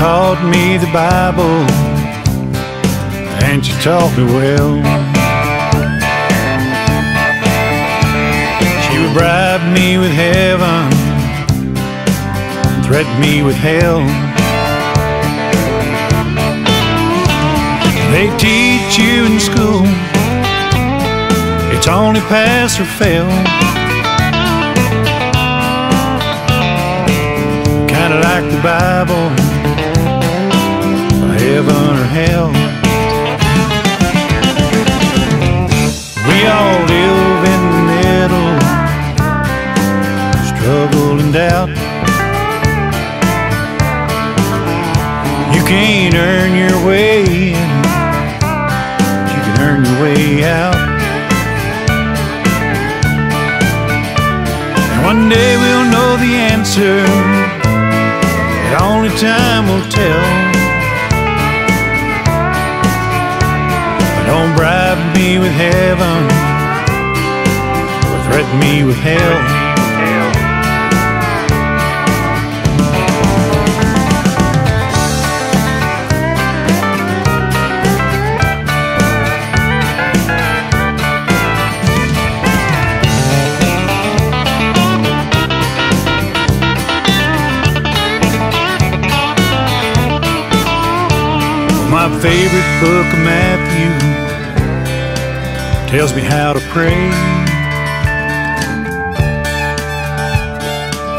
taught me the Bible, and she taught me well. She would bribe me with heaven, threaten me with hell. They teach you in school, it's only pass or fail. Kinda like the Bible, heaven or hell. We all live in the middle, struggle and doubt. You can't earn your way in, but you can earn your way out. And one day we'll know the answer, but only time will tell. Me with heaven or threaten me with hell. My favorite book of Matthew tells me how to pray.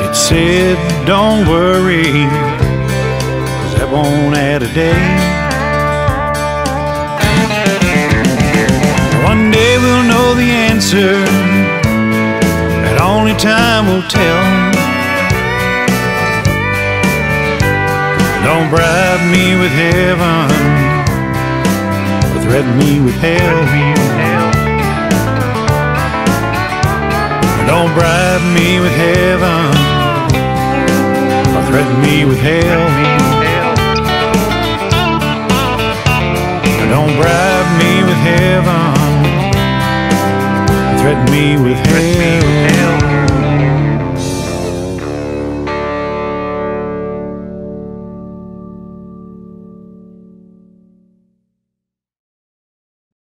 It said, Don't worry, 'cause that won't add a day. One day we'll know the answer, that only time will tell. Don't bribe me with heaven or threaten me with hell. Don't bribe me with heaven or threaten me with hell. Don't bribe me with heaven or threaten me with hell.